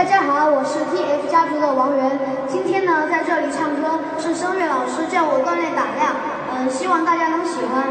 大家好，我是 TF 家族的王源。今天呢，在这里唱歌是声乐老师叫我锻炼胆量，嗯，希望大家能喜欢。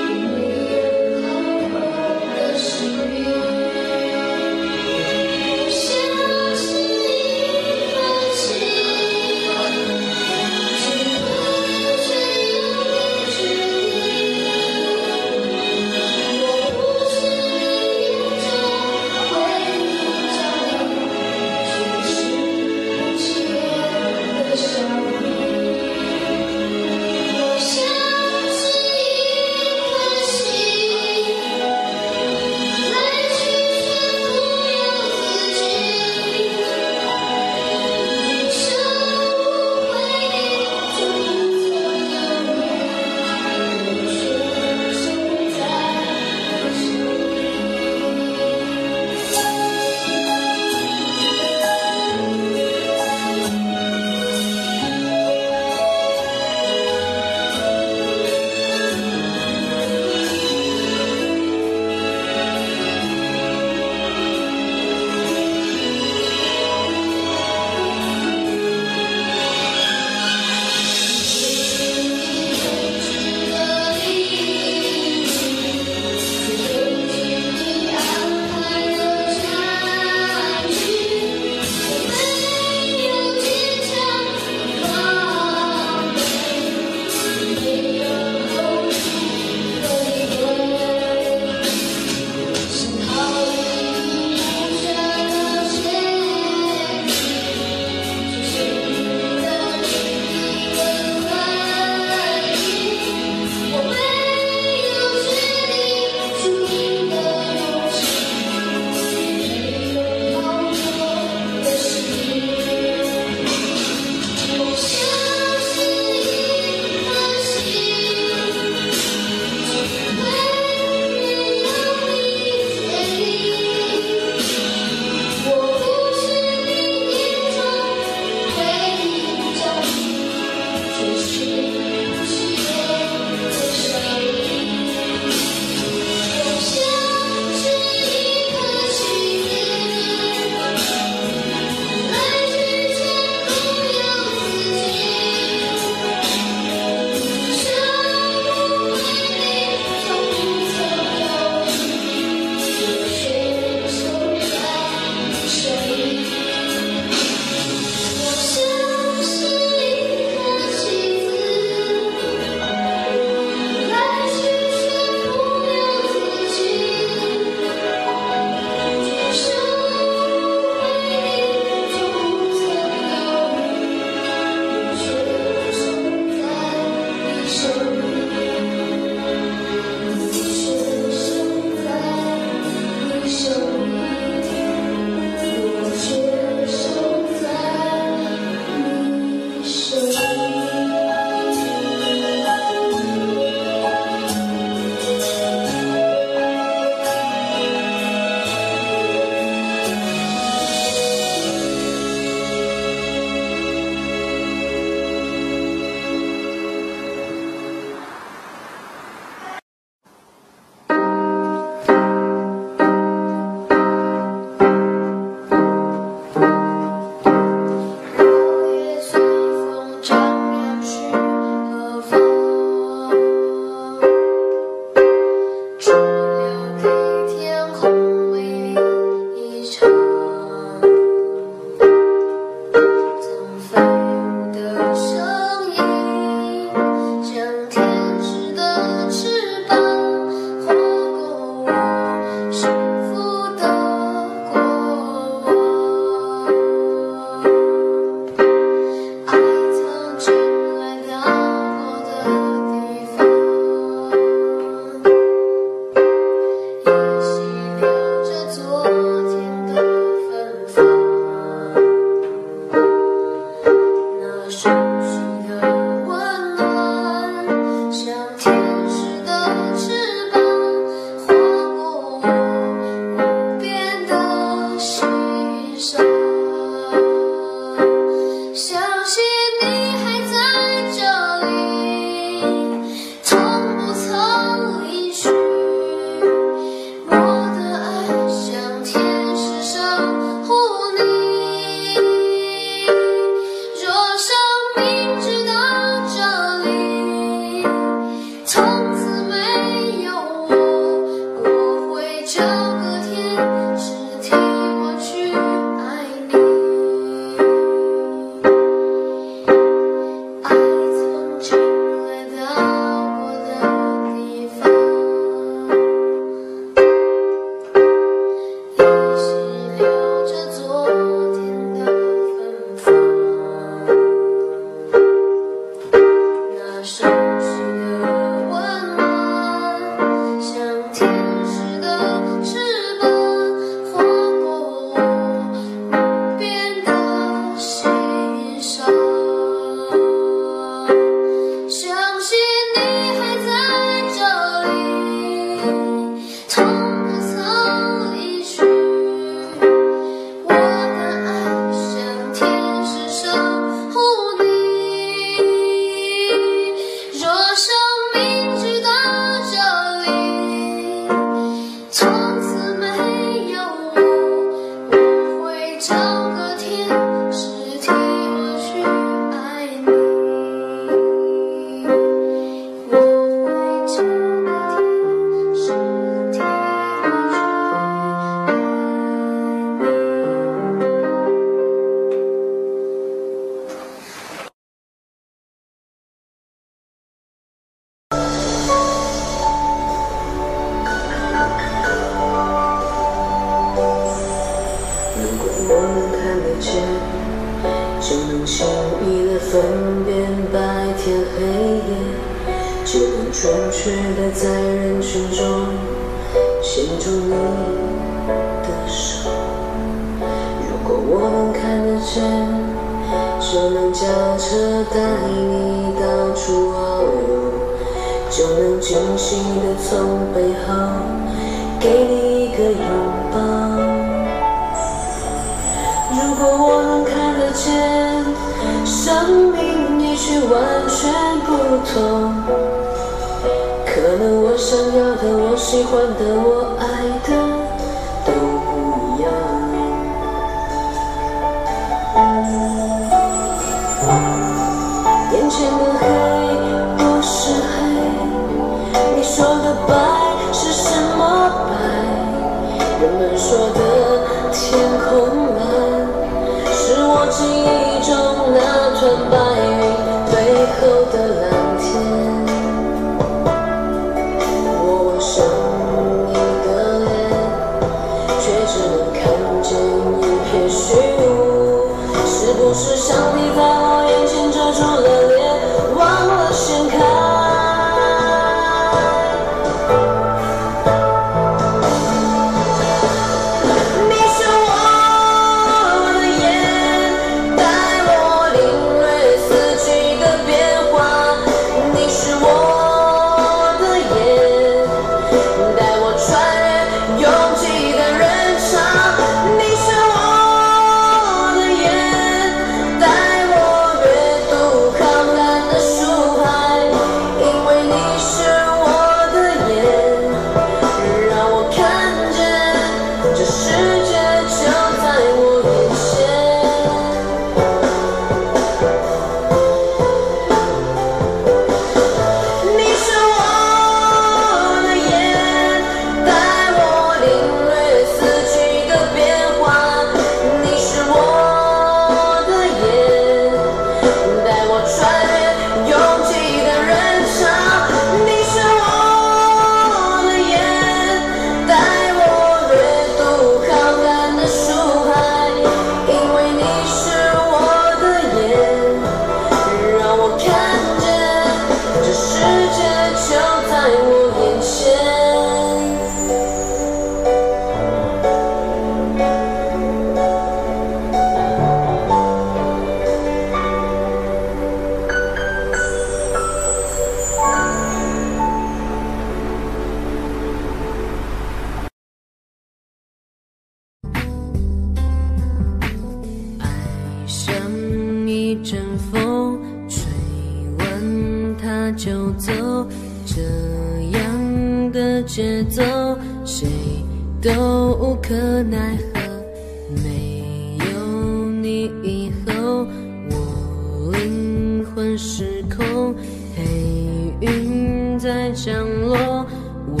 在降落，我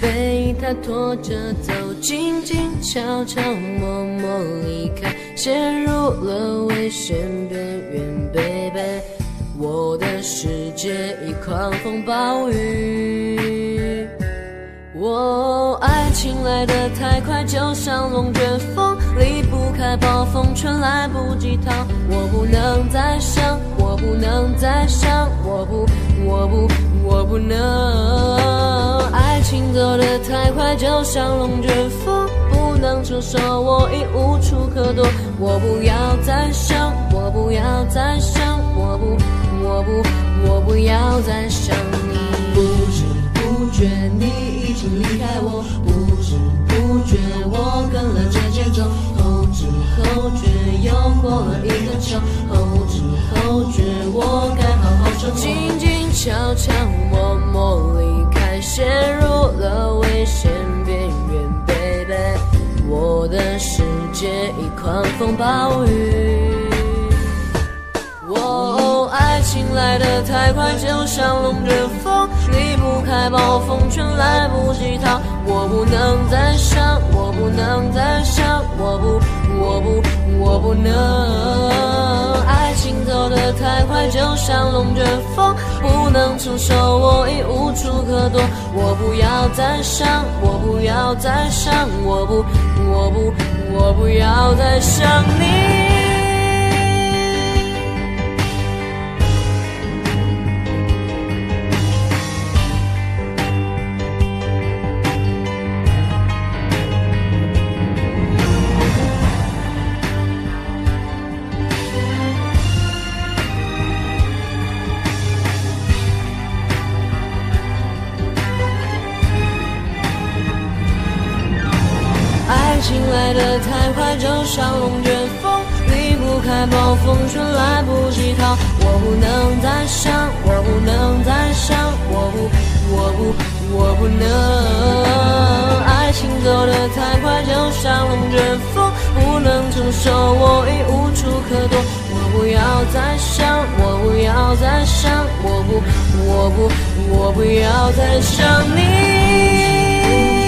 被他拖着走，静静悄悄默默离开，陷入了危险边缘。baby，我的世界已狂风暴雨。哦，爱情来得太快，就像龙卷风，离不开暴风圈，来不及逃。我不能再想，我不能再想，我不。我不我不能爱情走的太快就像龙卷风不能承受我已无处可躲我不要再想我不要再想我不我不我不要再想。你不知不觉你已经离开我不知不觉我跟了这节奏后知后觉又过了一个秋后知后觉我该好好生活。悄悄默默离开，陷入了危险边缘。baby，我的世界已狂风暴雨。哦，爱情来得太快，就像龙卷风，离不开暴风圈，来不及逃。我不能再想，我不能再想，我不，我不，我不能。爱情走得太快，就像龙卷风，不能承受，我已无处可躲。我不要再想，我不要再想，我不，我不，我不要再想你。快，就像龙卷风，离不开暴风圈，来不及逃。我不能再想，我不能再想，我不，我不，我不能。爱情走得太快，就像龙卷风，不能承受，我已无处可躲。我不要再想，我不要再想，我不，我不，我不要再想你。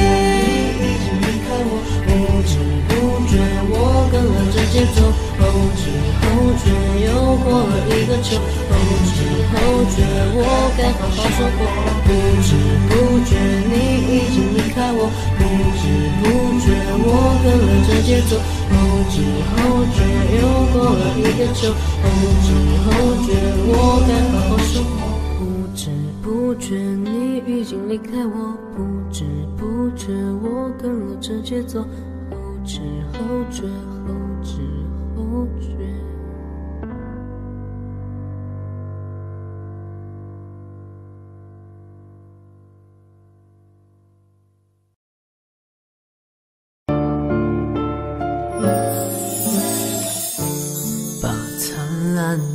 跟了这节奏后知后觉又过了一个秋，后知后觉我该好好生活。不知不觉你已经离开我，不知不觉我跟了这节奏。后知后觉又过了一个秋，后知后觉我该好好生活。不知不觉你已经离开我，不知不觉我跟了这节奏。后知后觉。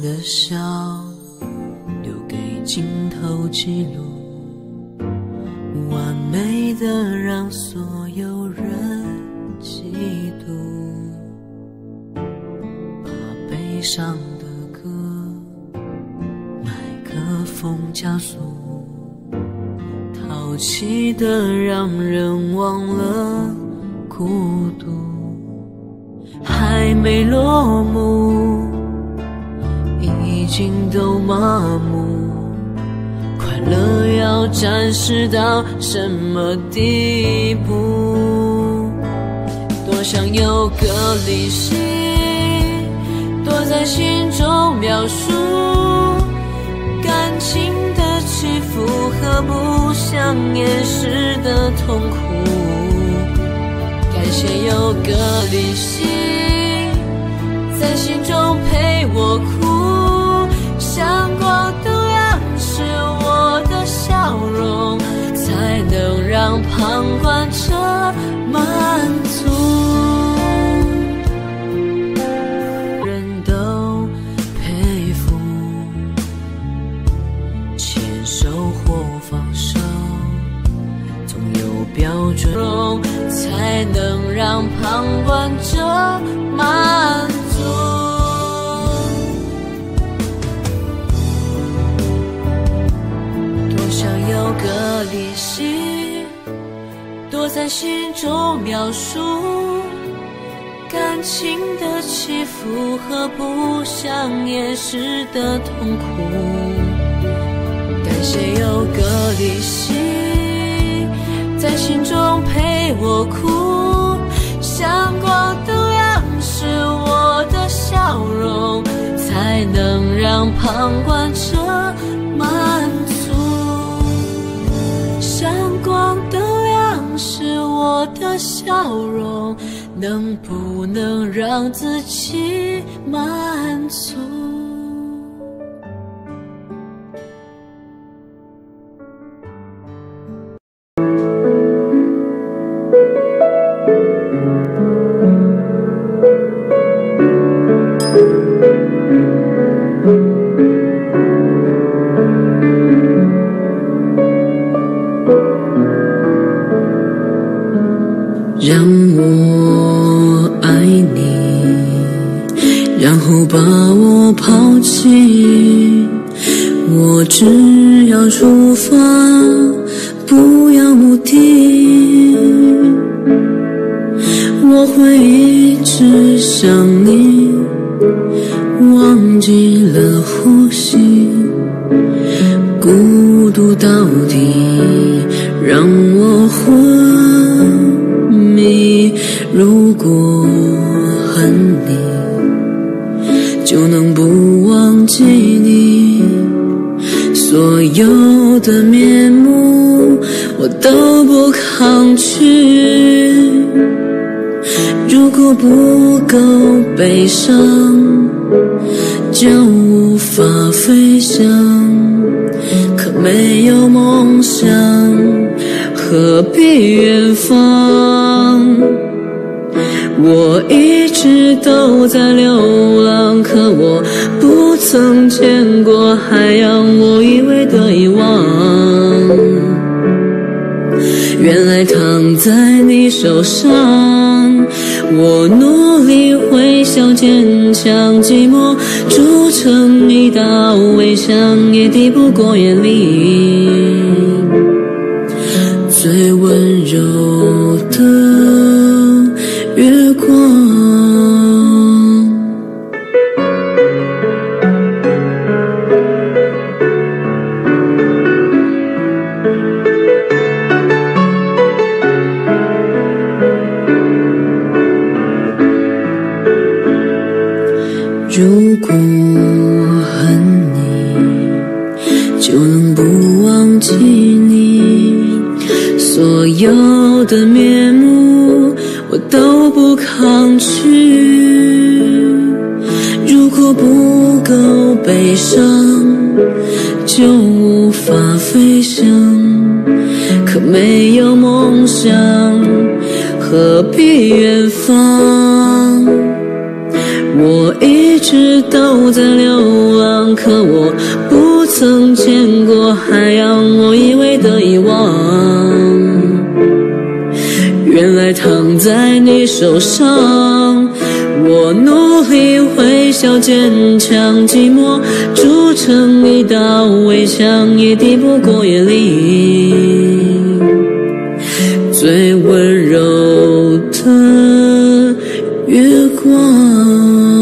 的笑留给镜头记录，完美的让所有人上的歌麦克风加速，淘气的让人忘了孤独，还没落幕。已经都麻木，快乐要展示到什么地步？多想有个理性，在心中描述感情的起伏和不想掩饰的痛苦。感谢有个理性，在心中陪我哭。想掩饰的痛苦。感谢有个理性，在心中陪我哭，像光灯亮是我的笑容，才能让旁观者满足。光灯亮是我的笑容，能不能让自己满足？悲伤，就无法飞翔。可没有梦想，何必远方？我一直都在流浪，可我不曾见过海洋，我以为的遗忘，原来躺在你手上。我努力微笑坚强，寂寞筑成一道围墙，也抵不过眼里受伤。我努力微笑坚强，寂寞筑成一道围墙，也敌不过夜里最温柔的月光。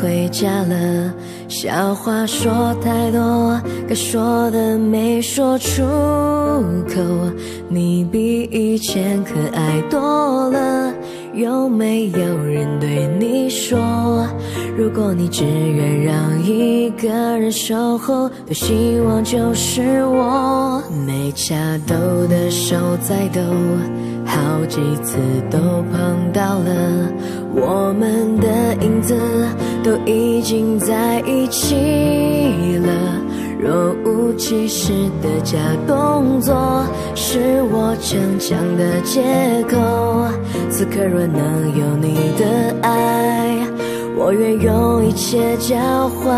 回家了，笑话说太多，该说的没说出口。你比以前可爱多了，有没有人对你说，如果你只愿让一个人守候，多希望就是我。没掐抖的手在抖。好几次都碰到了，我们的影子都已经在一起了。若无其事的假动作是我逞强的借口，此刻若能有你的爱。我愿用一切交换。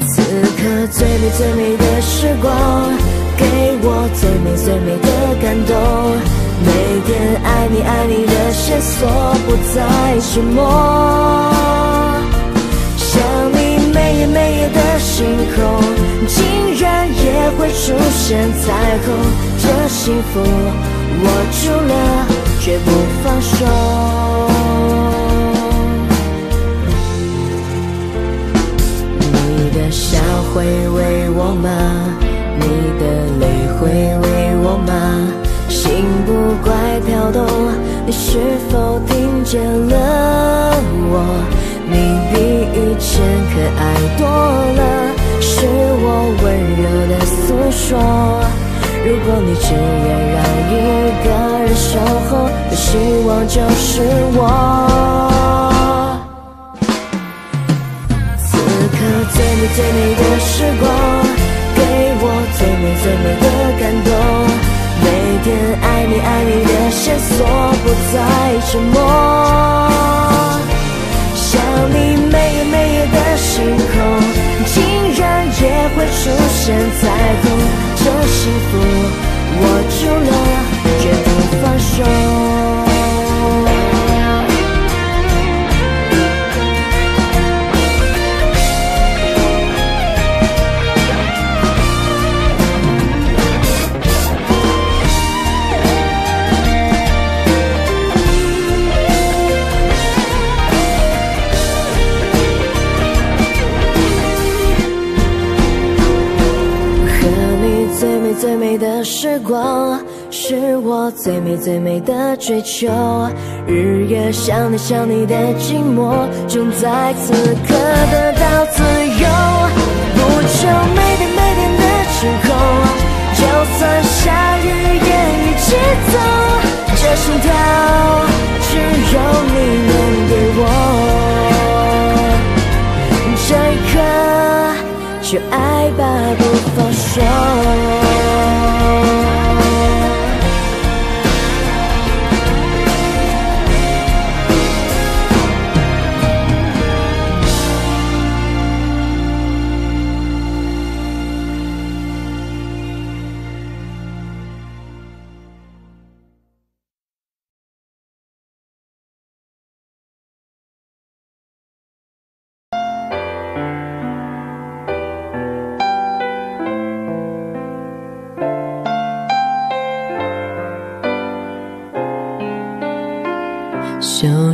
此刻最美最美的时光，给我最美最美的感动。每天爱你爱你的线索不再沉默。想你每夜每夜的星空，竟然也会出现彩虹。这幸福握住了，绝不放手。你的笑会为我吗？你的泪会为我吗？心不怪跳动，你是否听见了我？你比以前可爱多了，是我温柔的诉说。如果你只愿让一个人守候，那希望就是我。此刻最美最美的时光，给我最美最美的感动。每天爱你爱你的线索不再沉默。想你每夜每夜的星空，竟然也会出现彩虹。这幸福我住了，绝不放手。最美的时光，是我最美最美的追求。日夜想你想你的寂寞，终在此刻得到自由。不求每天每天的晴空，就算下雨也一起走。这心跳只有你能给我，这一刻就爱吧，不放手。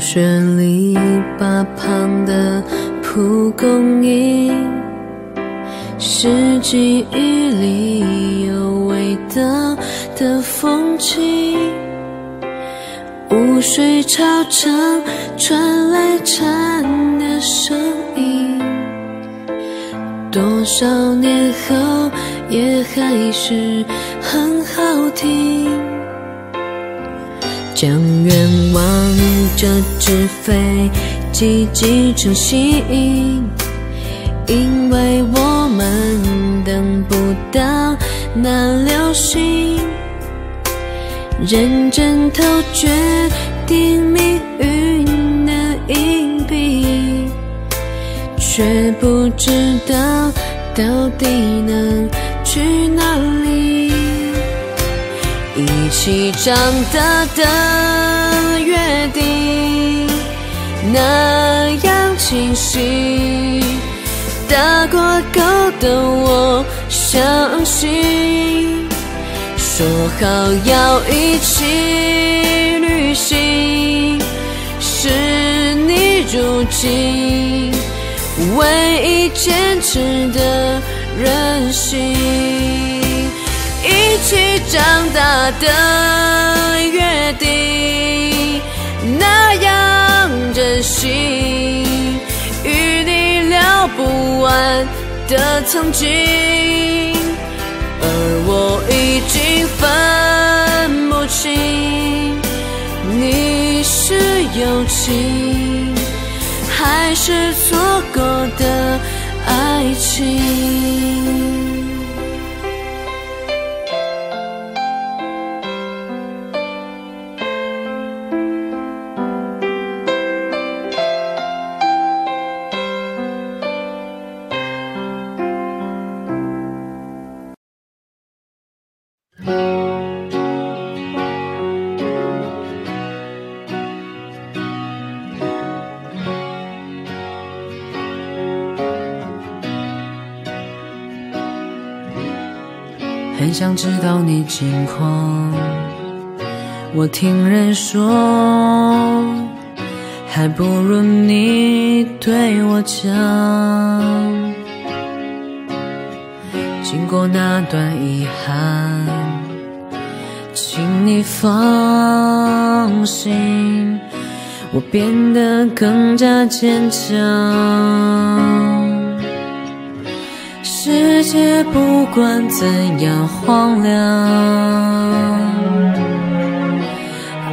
小学篱笆旁的蒲公英，是记忆里有味道的风景。污水潮涨传来蝉的声音，多少年后也还是很好听。将愿望这纸飞机寄成信，因为我们等不到那流星。认真投决定命运的硬币，却不知道到底能去哪里。一起长大的约定那样清晰，打过勾的我相信，说好要一起旅行，是你如今唯一坚持的任性。一起长大的约定，那样真心，与你聊不完的曾经，而我已经分不清，你是友情，还是错过的爱情。想知道你近况。我听人说，还不如你对我讲。经过那段遗憾，请你放心，我变得更加坚强。世界不管怎样荒凉。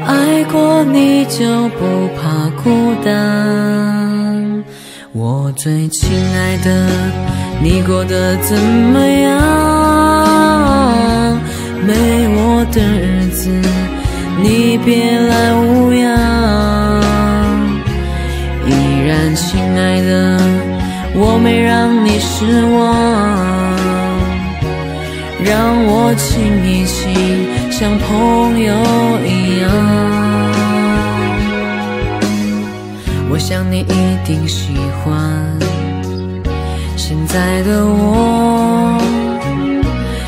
爱过你就不怕孤单，我最亲爱的，你过得怎么样？没我的日子，你别来无恙。依然亲爱的，我没让你失望，让我亲一亲。像朋友一样，我想你一定喜欢现在的我，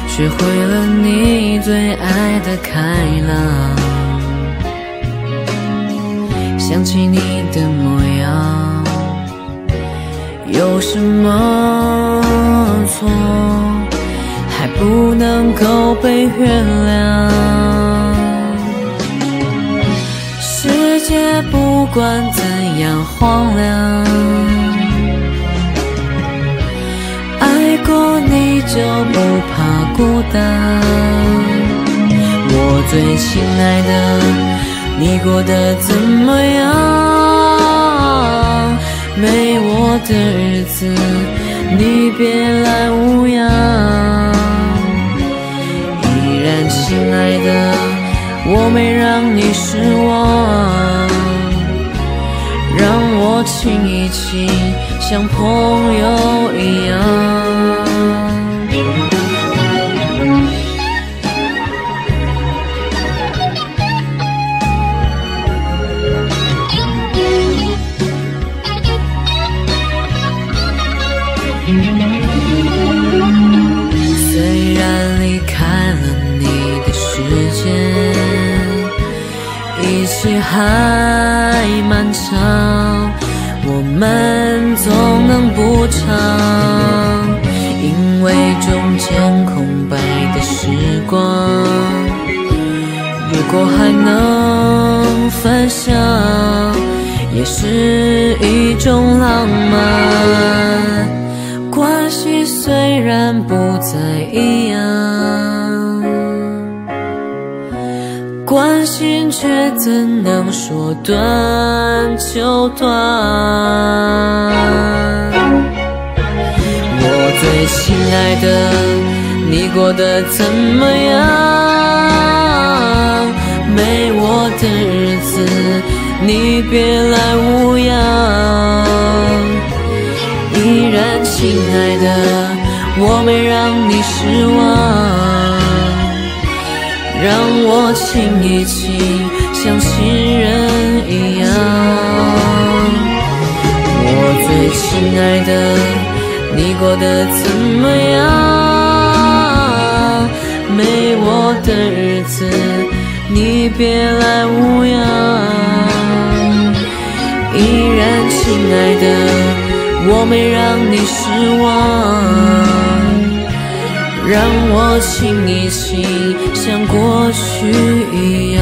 学会了你最爱的开朗。想起你的模样，有什么错？还不能够被原谅。世界不管怎样荒凉，爱过你就不怕孤单。我最亲爱的，你过得怎么样？没我的日子，你别来无恙。依然亲爱的，我没让你失望，让我亲一亲，像朋友一样。还漫长，我们总能补偿。因为中间空白的时光，如果还能分享，也是一种浪漫。关系虽然不再一样。怎能说断就断？我最亲爱的，你过得怎么样？没我的日子，你别来无恙。依然亲爱的，我没让你失望。让我亲一亲，像亲人一样。我最亲爱的，你过得怎么样？没我的日子，你别来无恙。依然亲爱的，我没让你失望。让我亲一亲，像过去一样。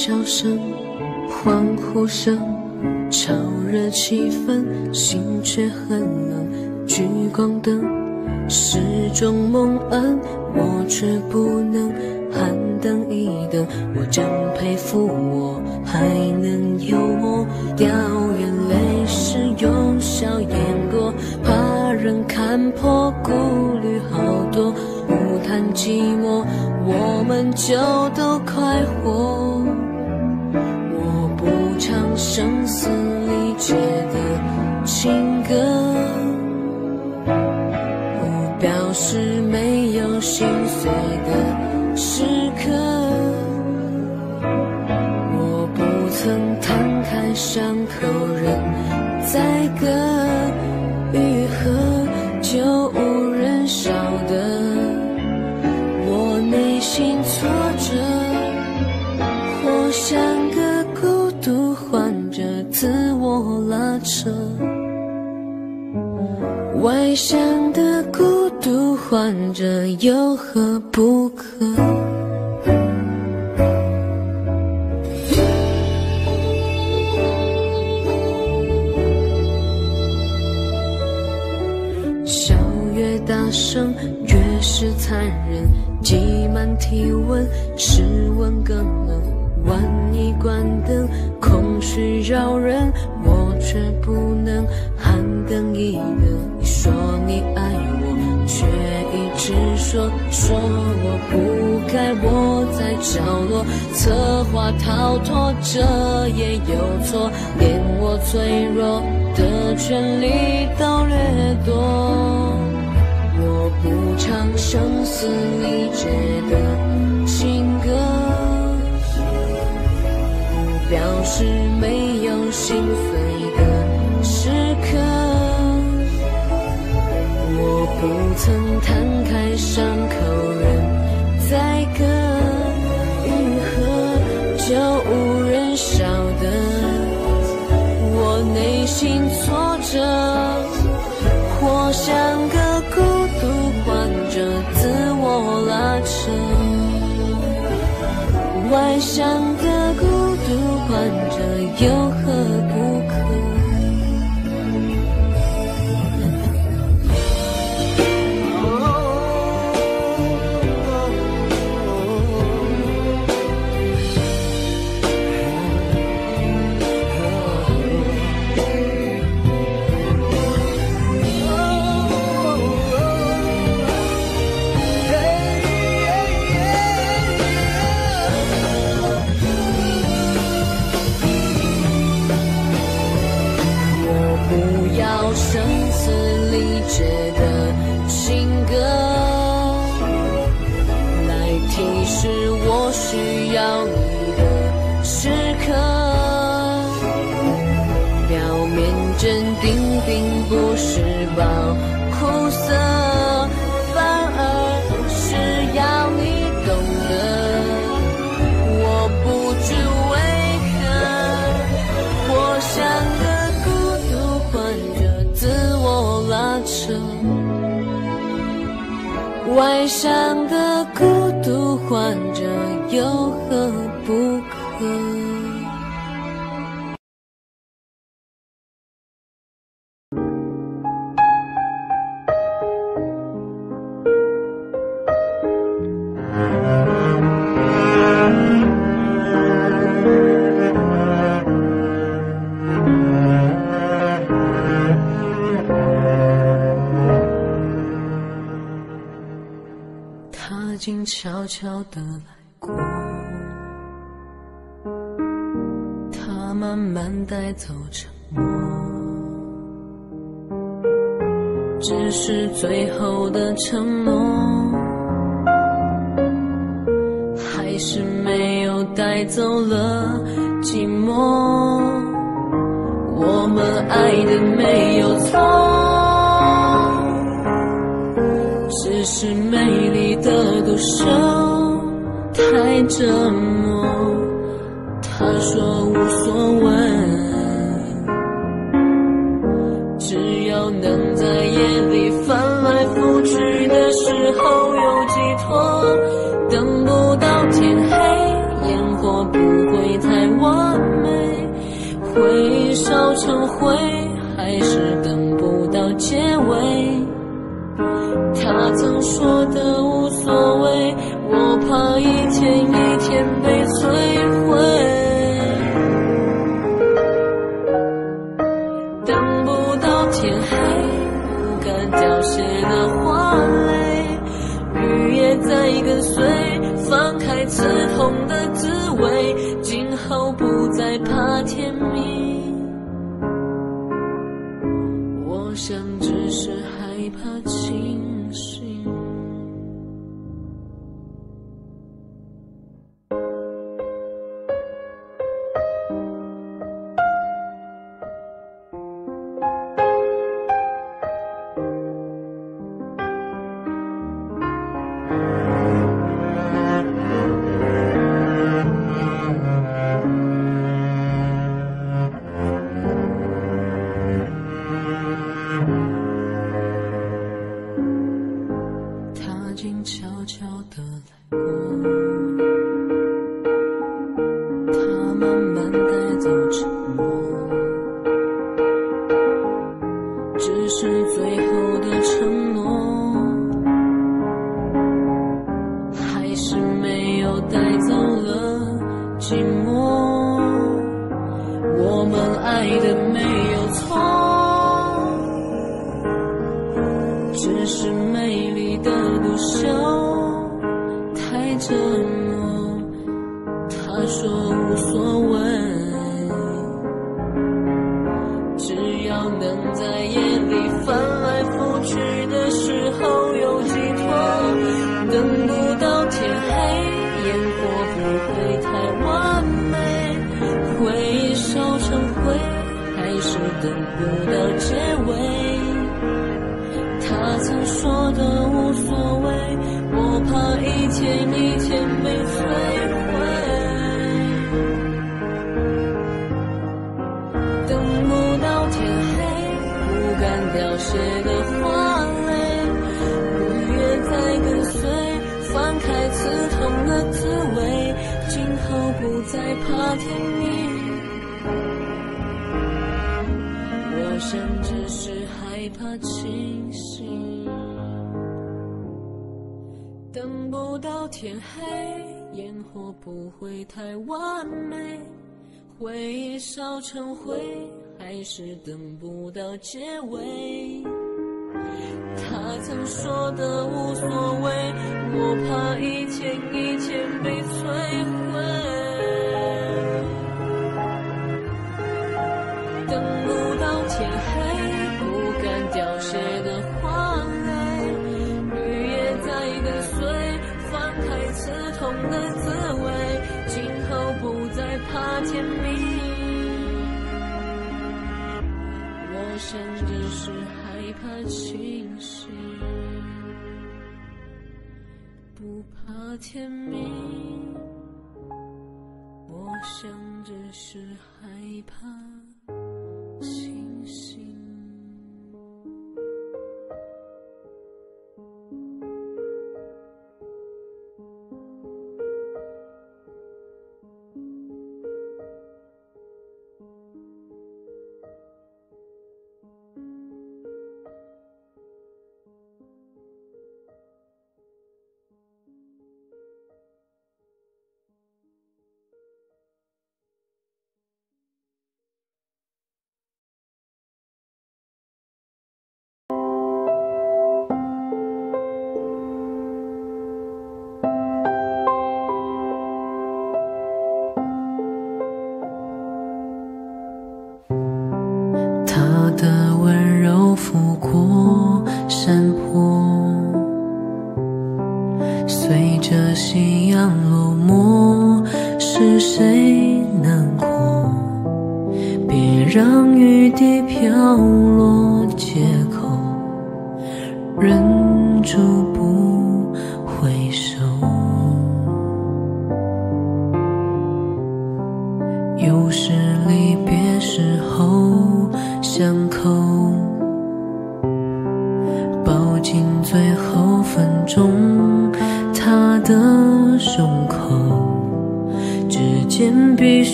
笑声、欢呼声，炒热气氛，心却很冷。聚光灯是种蒙恩，我却不能喊等一等。我真佩服我还能幽默，掉眼泪时用笑掩过，怕人看破，顾虑好多，不谈寂寞，我们就都快活。切的情歌，不表示没有心碎的时刻。我不曾摊开伤口任在外向的孤独患者有何不可？笑越大声，越是残忍。挤满体温，室温更冷。万一关灯，空虚扰人，我却不能喊等一等。你说你爱我，却一直说说我不该窝在角落，策划逃脱，这也有错，连我脆弱的权利都掠夺。我不唱声嘶力竭的表示没有心碎的时刻，我不曾摊开伤口任宰割，愈合就无人晓得。我内心挫折，活像个孤独患者，自我拉扯。外向的孤独上的孤独患者有悄悄的来过，他慢慢带走沉默。只是最后的承诺。还是没有带走了寂寞，我们爱的没有错。只是没。手太折磨，他说无所谓。so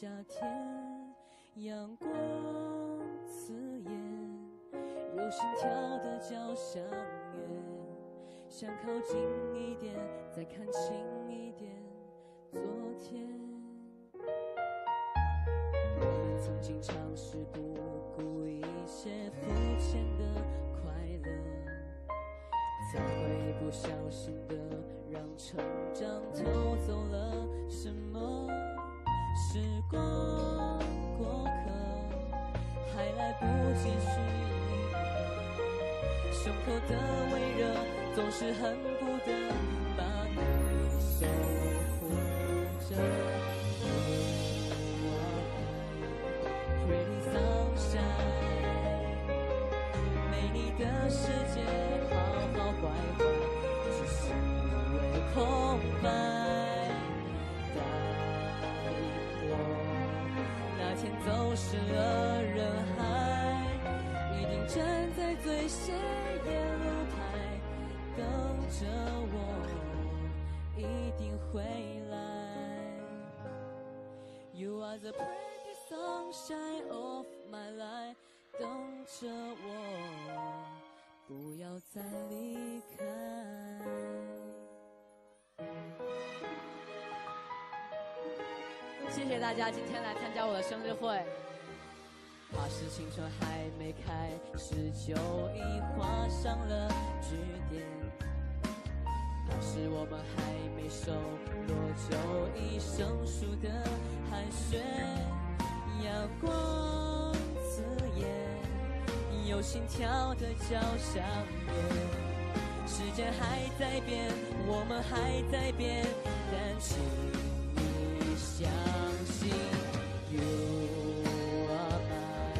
夏天阳光刺眼有心跳的交响乐想靠近一点再看清一点。的微热，总是恨不得把你守护着。Pretty sunshine，美丽的世界，好好坏坏，只是因为空白。The pretty sunshine of my life，等着我，不要再离开。谢谢大家今天来参加我的生日会。怕是青春还没开始就已画上了句点，是我们还没熟络就已生疏的寒暄。阳光刺眼，有心跳的交响乐。时间还在变，我们还在变，但请你相信，You are my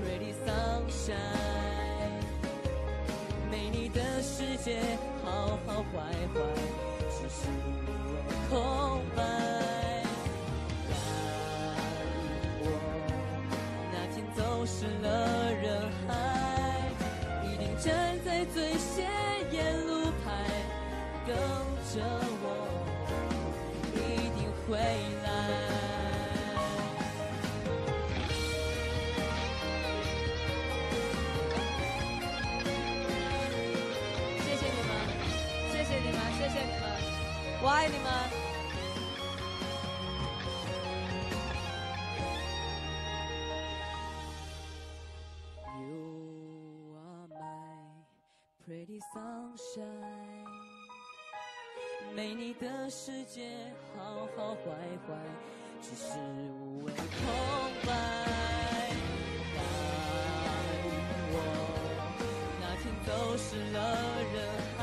pretty sunshine。没你的世界，好好坏坏，只是无谓空白。答应我，那天走失了人海，一定站在最显眼路牌，等着我，一定会我爱你们。You are my pretty sunshine，没你的世界，好好坏坏，只是无谓空白。答应我，那天走失了人海，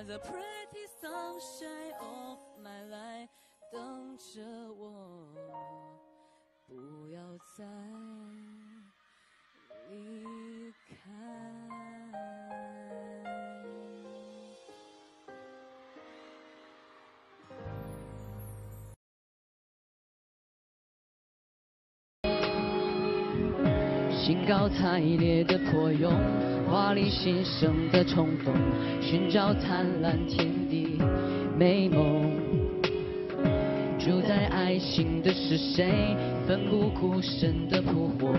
are the pretty sunshine of my life，等着我，不要再离开。兴高采烈的破蛹，华丽新生的冲动，寻找灿烂天地美梦。住在爱情的是谁？奋不顾身的扑火，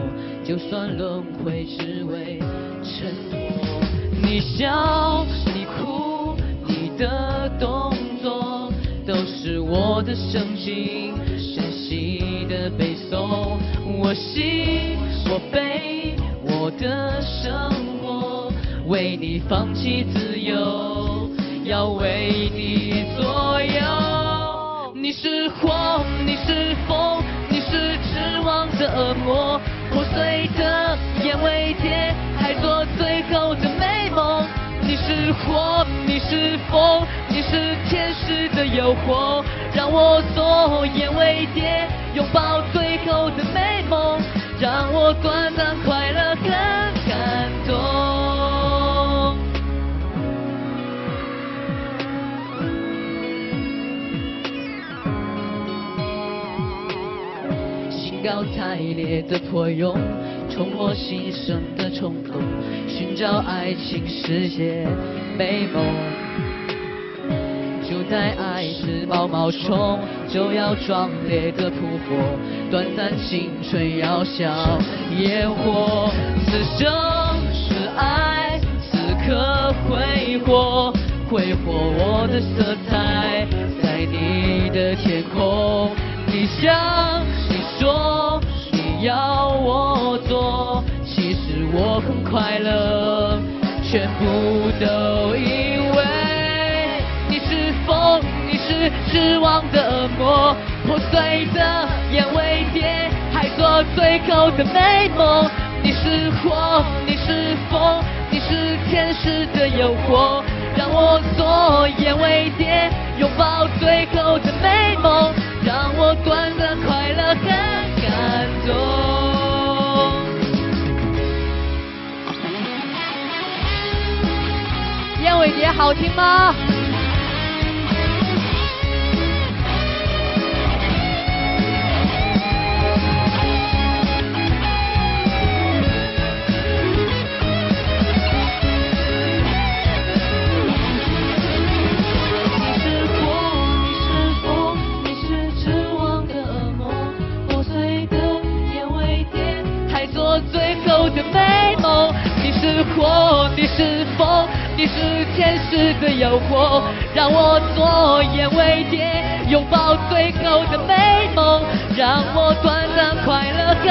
就算轮回，只为承诺。你笑，你哭，你的动作，都是我的圣经，珍惜的背诵。我喜，我悲，我的生活，为你放弃自由，要为你左右。你是火，你是风，你是痴妄的恶魔，破碎的眼尾贴，还做最后的美梦。你是火，你是风，你是天使的诱惑，让我做眼尾蝶，拥抱最后的美梦，让我短暂快乐很感动。兴高采烈的破蛹，冲破心生的冲动，寻找爱情世界美梦。在爱是毛毛虫，就要壮烈的扑火，短暂青春要像烟火。此生是爱，此刻挥霍，挥霍我的色彩，在你的天空。你想，你说，你要我做，其实我很快乐，全部都因是失望的恶魔，破碎的眼尾贴，还做最后的美梦。你是火，你是风，你是天使的诱惑，让我做眼尾贴，拥抱最后的美梦，让我短暂快乐很感动。燕尾蝶好听吗？最后的美梦，你是火你是风，你是天使的诱惑，让我昨夜微跌，拥抱最后的美梦，让我短暂快乐很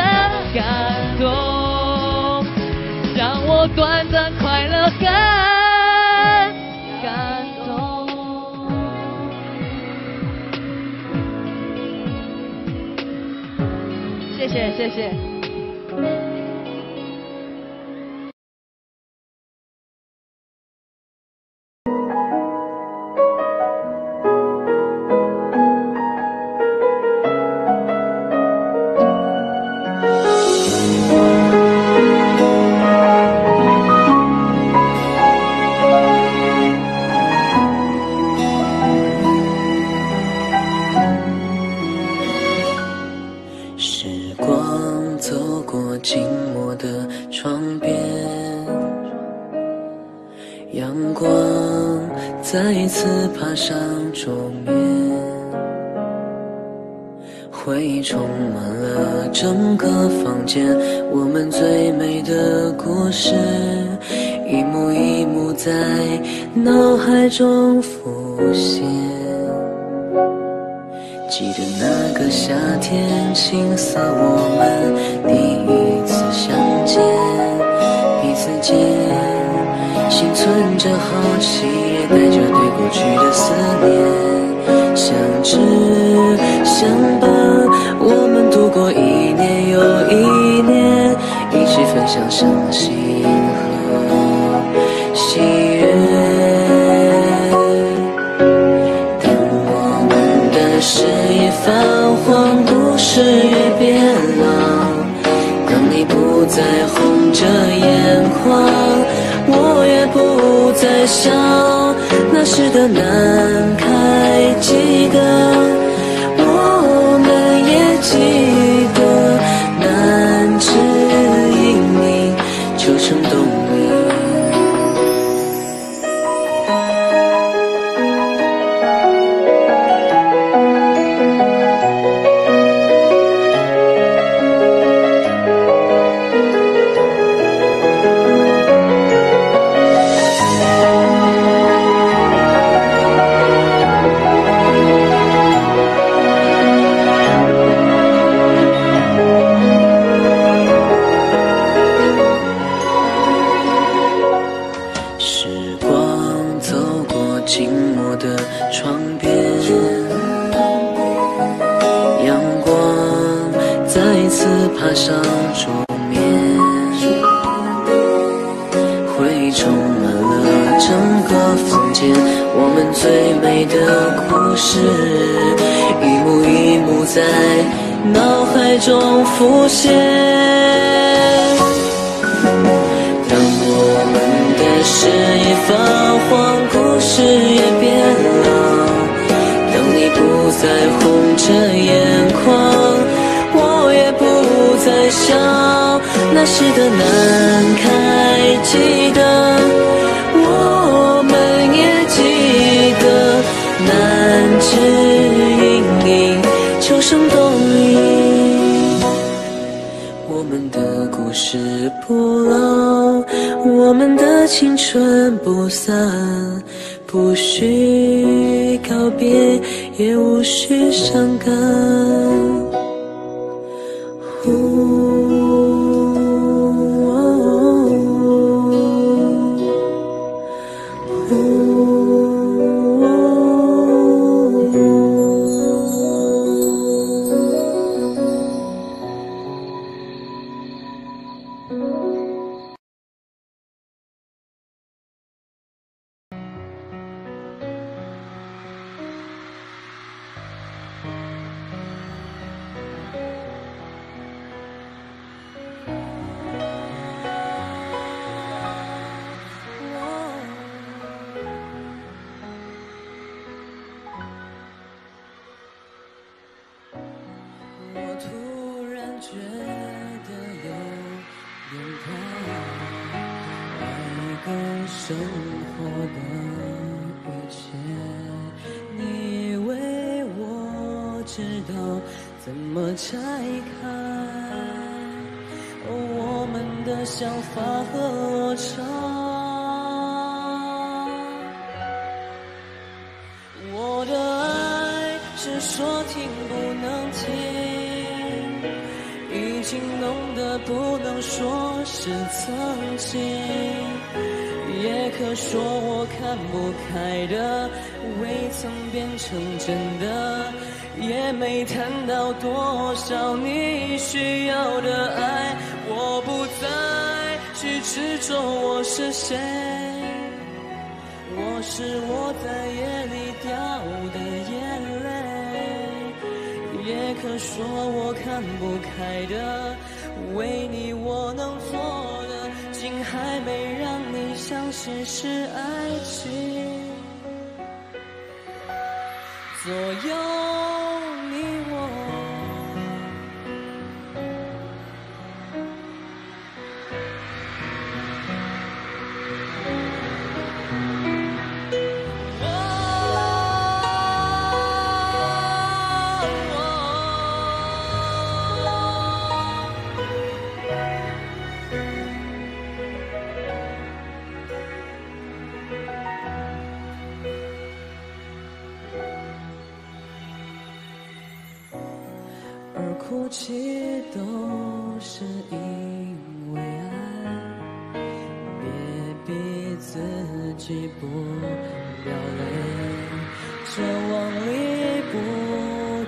感动，让我短暂快乐很感动。谢谢谢谢。一次爬上桌面，回忆充满了整个房间，我们最美的故事，一幕一幕在脑海中浮现。记得那个夏天，青涩我们第一次相见，彼此间心存着好奇，也带着对过去的思念，相知相伴，我们度过一年又一年，一起分享伤心和喜悦。当我们的誓言泛黄，故事也变老。当你不再红着眼眶，在笑。那时的难开，记得，逼自己不掉泪。这往里不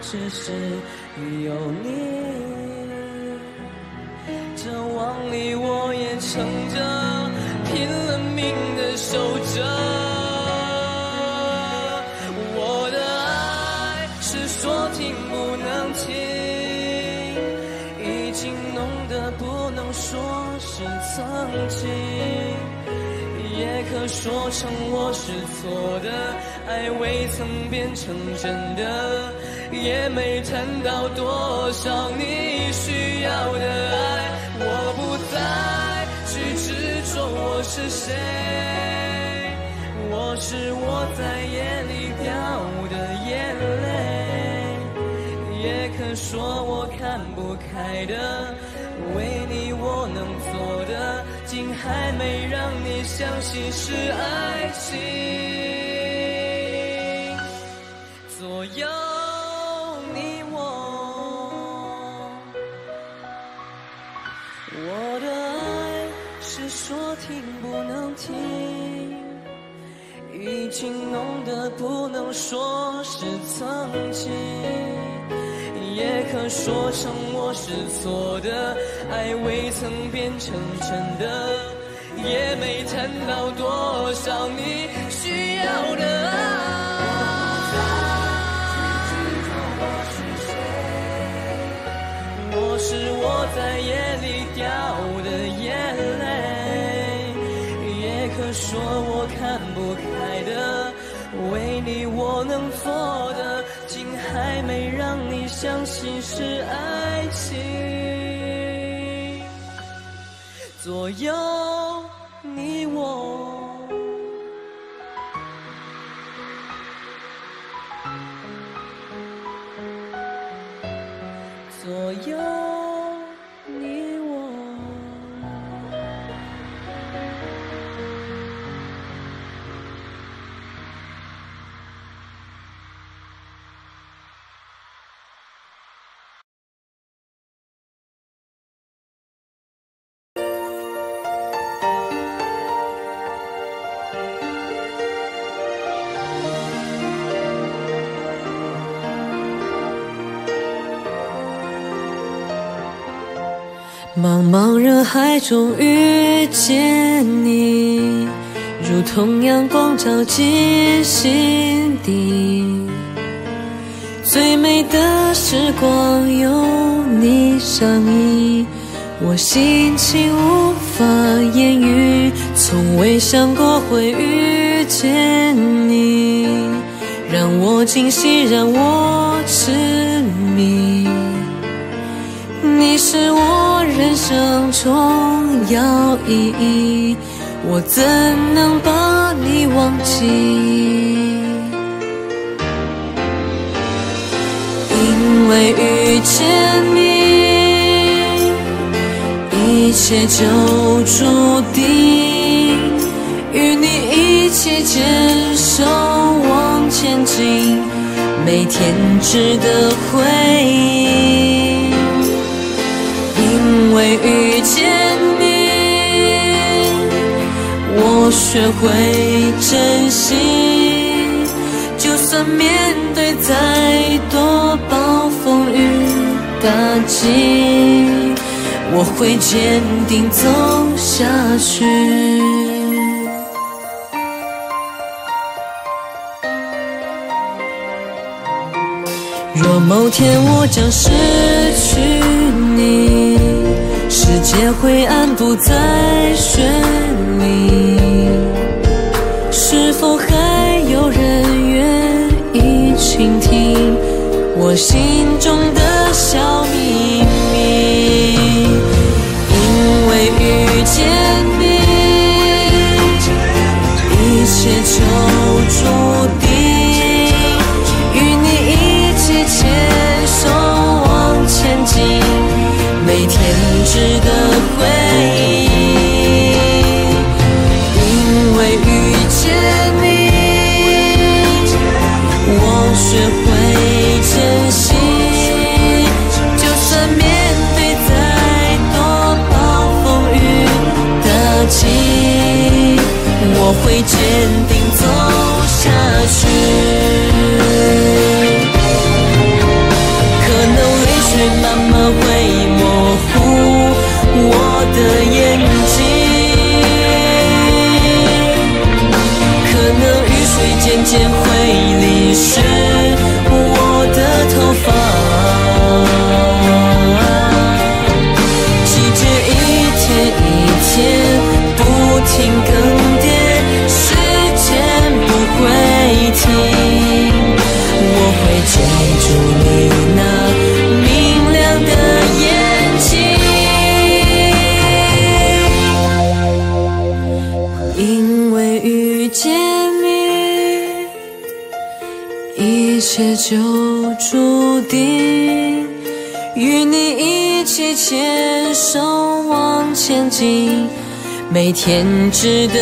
只是有你，这往里我也撑着，拼了命的守着。我的爱是说停不能停，已经浓得不能说是曾经，说成我是错的，爱未曾变成真的，也没谈到多少你需要的爱，我不再去执着我是谁。我是我在夜里掉的眼泪，也可说我看不开的，为你我能，还没让你相信是爱情，左右你我。我的爱是说停不能停，已经浓得不能说是曾经，也可说成我是错的，爱未曾变成真的，也没谈到多少你需要的爱。我是我在夜里掉的眼泪，也可说我看不开的，为你我能做的，还没让你相信是爱情，左右你我。海中遇见你，如同阳光照进心底。最美的时光有你相依，我心情无法言喻，从未想过会遇见你，让我惊喜，让我痴迷。你是我人生重要意义我怎能把你忘记？因为遇见你一切就注定与你一起牵手往前进每天值得回忆。为遇见你，我学会珍惜，就算面对再多暴风雨打击，我会坚定走下去。若某天我将失去你。皆灰暗不再绚丽，是否还有人愿意倾听我心中的小秘密？偏执的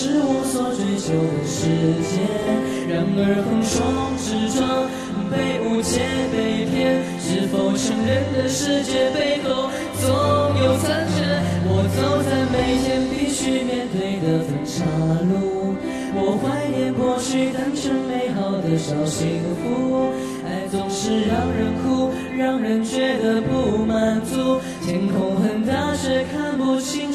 是我所追求的世界。然而横冲直撞，被误解被骗，是否成人的世界背后总有残缺？我走在每天必须面对的分岔路，我怀念过去单纯美好的小幸福。爱总是让人哭，让人觉得不满足。天空很大，却看不清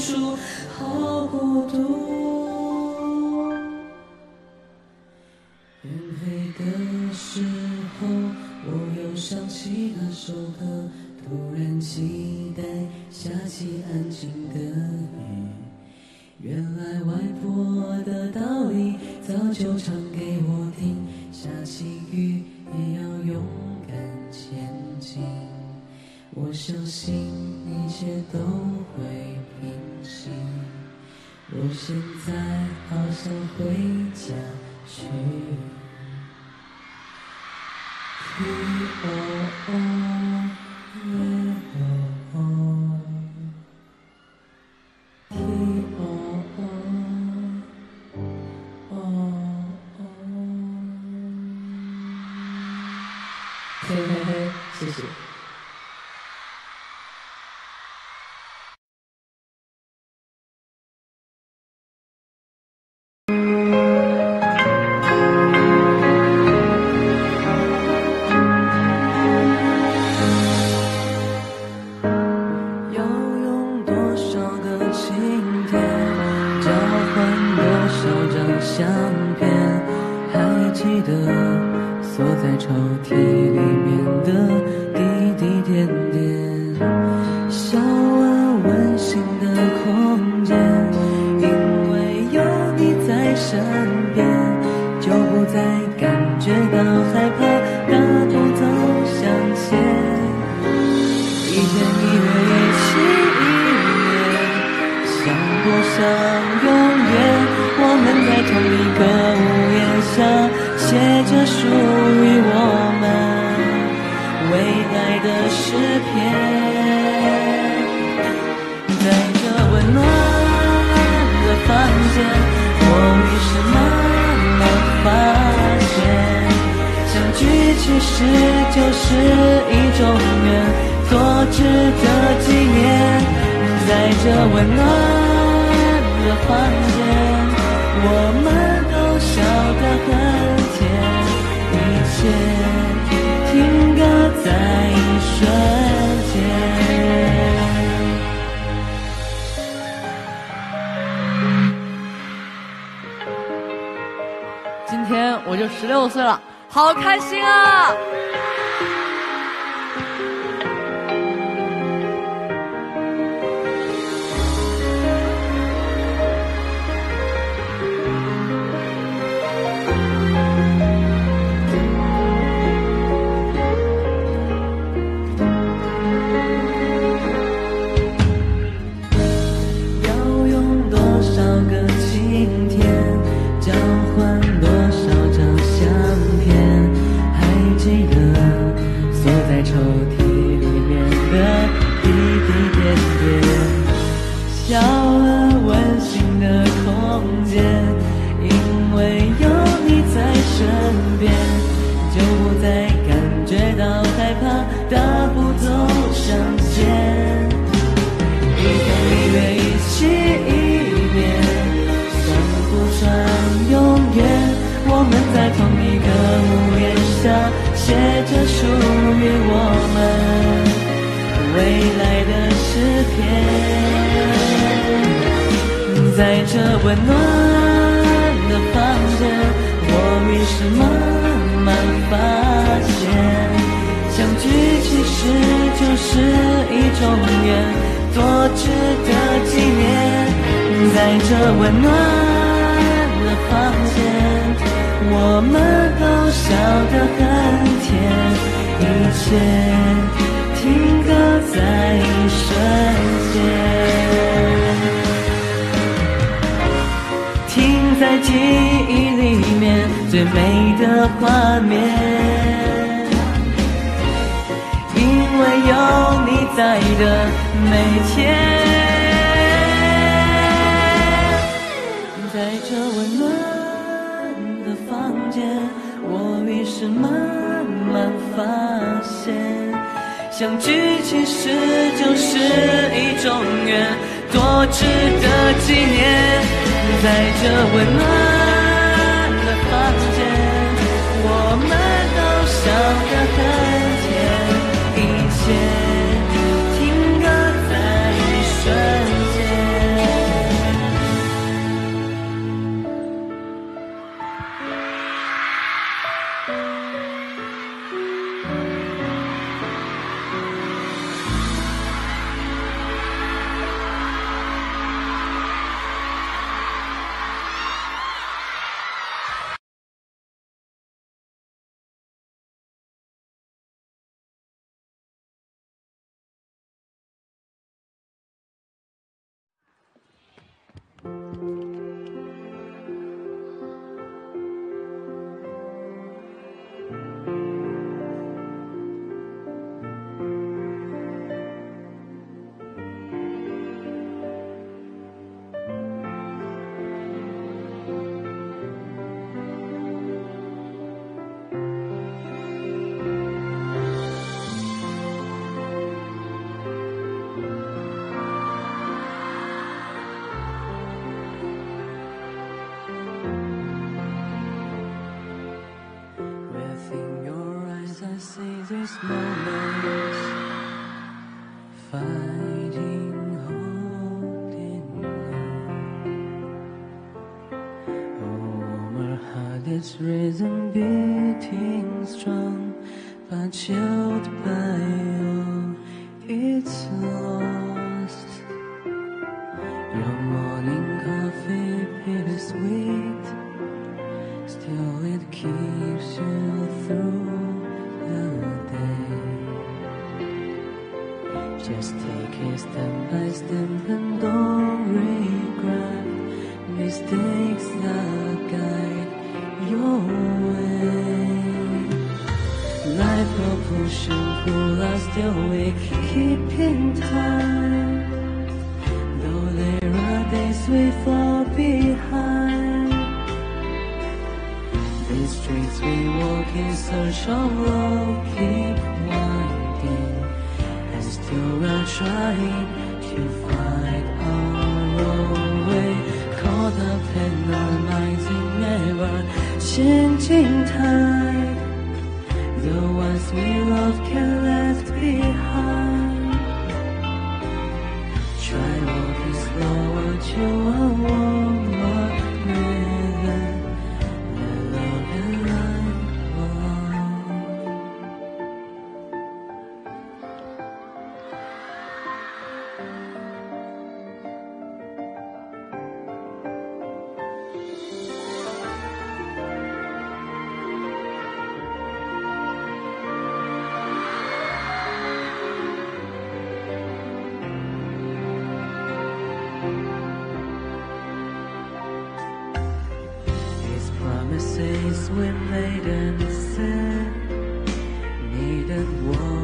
诗篇。在这温暖的房间，我于是慢慢发现，相聚其实就是一种缘。多值得纪念，在这温暖的房间，我们都笑得很甜，一切刻在一瞬间停在记忆里面最美的画面因为有你在的每天在这温暖的房间我于是慢慢发现。相聚其实就是一种缘多值得纪念在这温暖的房间我们都笑我。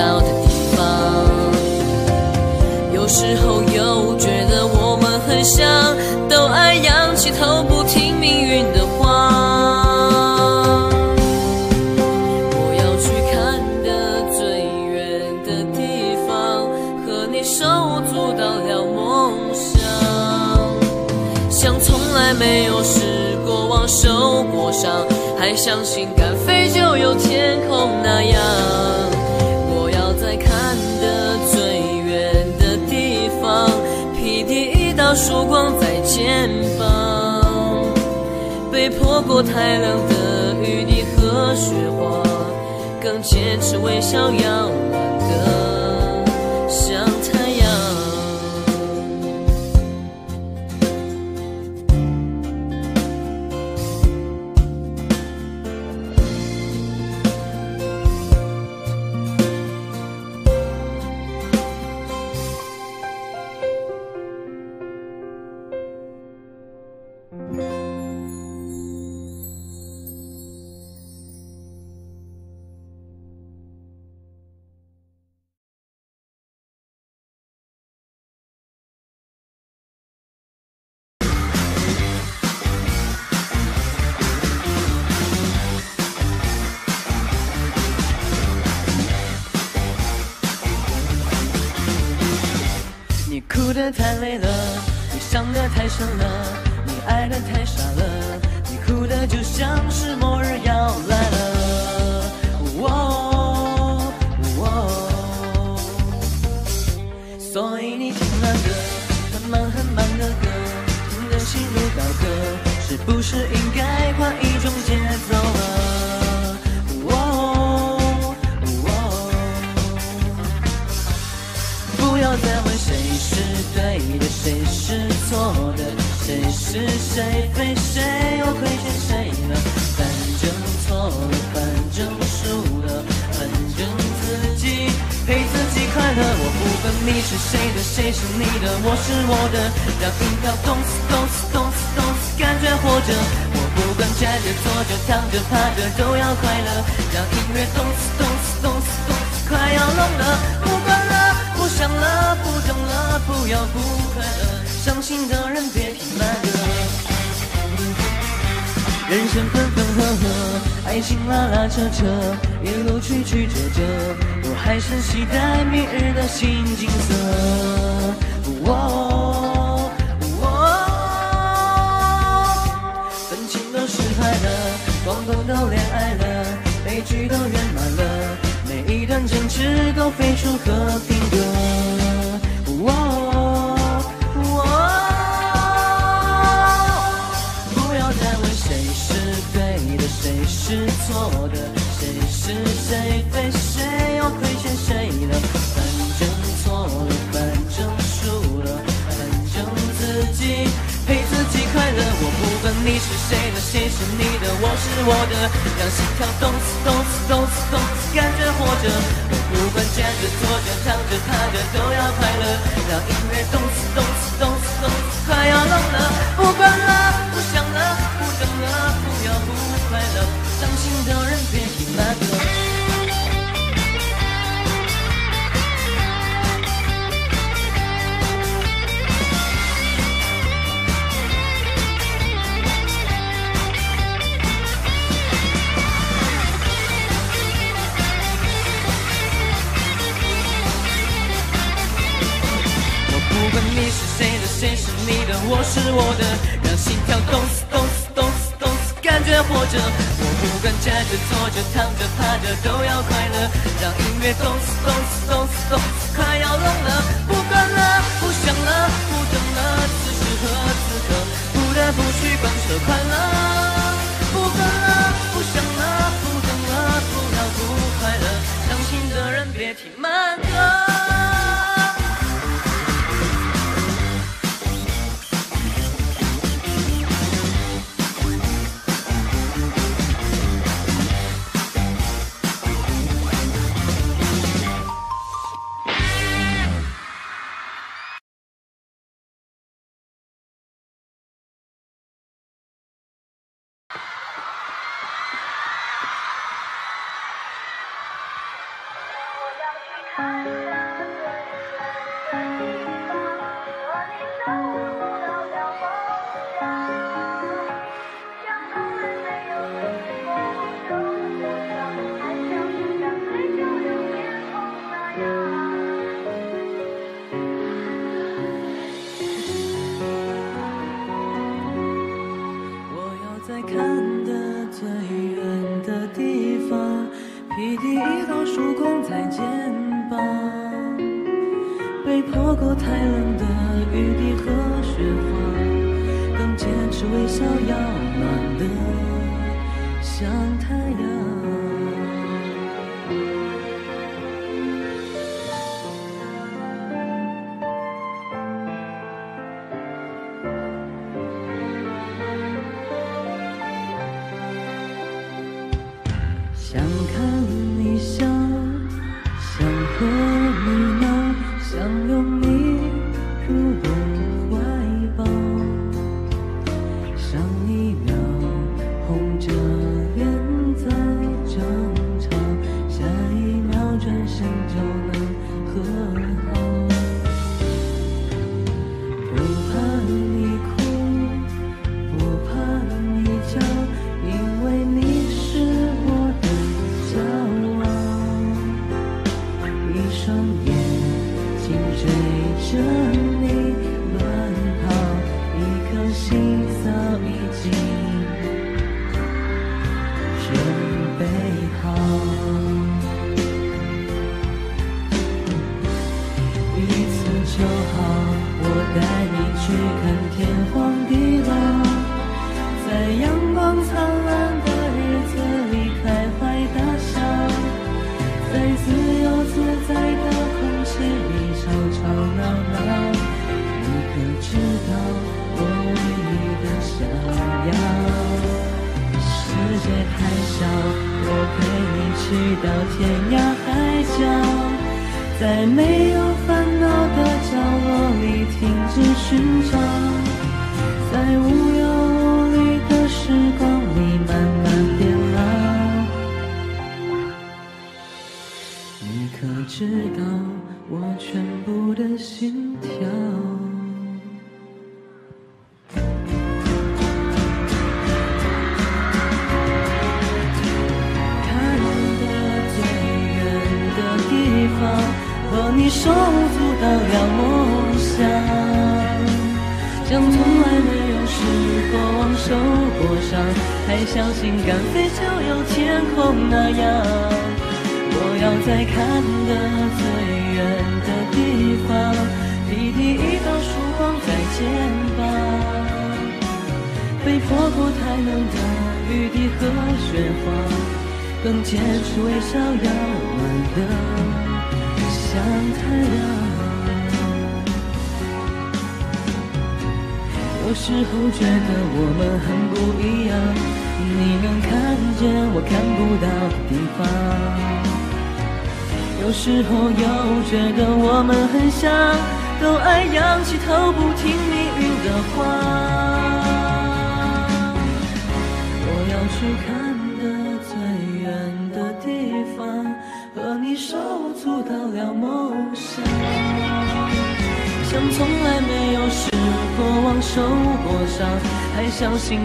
到的地方。有时候又觉得我们很像都爱仰起头不听命运的话。我要去看得最远的地方和你手舞足蹈聊梦想像从来没有失过望受过伤还相信敢曙光在前方，被泼过太冷的雨滴和雪花，更坚持微笑要。的人别听慢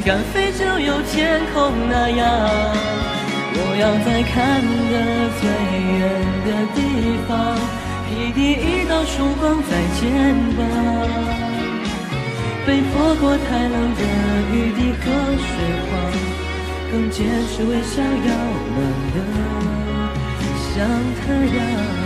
敢飞就有天空那样。我要在看得最远的地方，披第一道曙光在肩膀，被泼过太冷的雨滴和雪花，更坚持微笑要暖的。像太阳。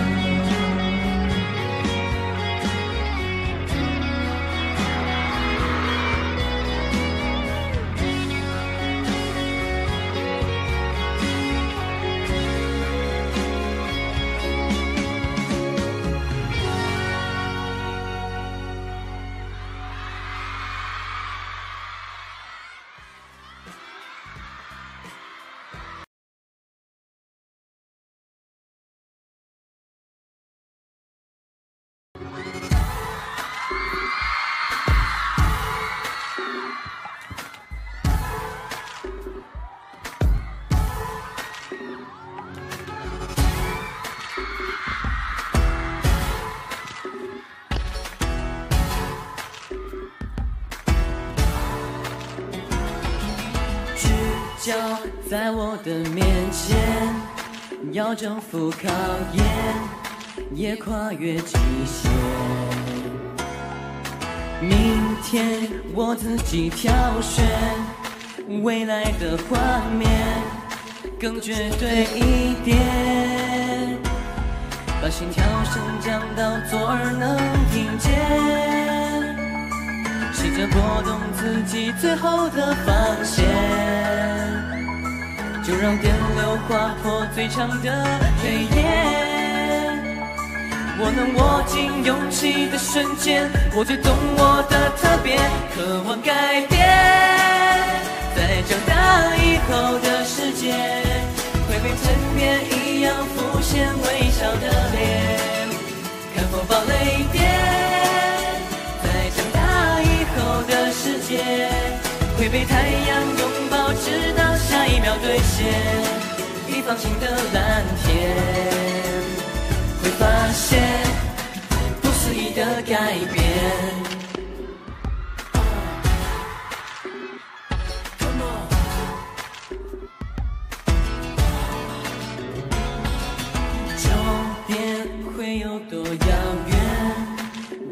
的面前，要征服考验，也跨越极限。明天我自己挑选未来的画面，更绝对一点，把心跳声降到左耳能听见，试着拨动自己最后的防线。就让电流划破最长的黑夜。我能握紧勇气的瞬间，我最懂我的特别，渴望改变。在长大以后的世界，会被天边一样浮现微笑的脸，看风暴雷电。在长大以后的世界，会被太阳拥抱，直到。一秒兑现，一方晴的蓝天，会发现不思议的改变。终点会有多遥远，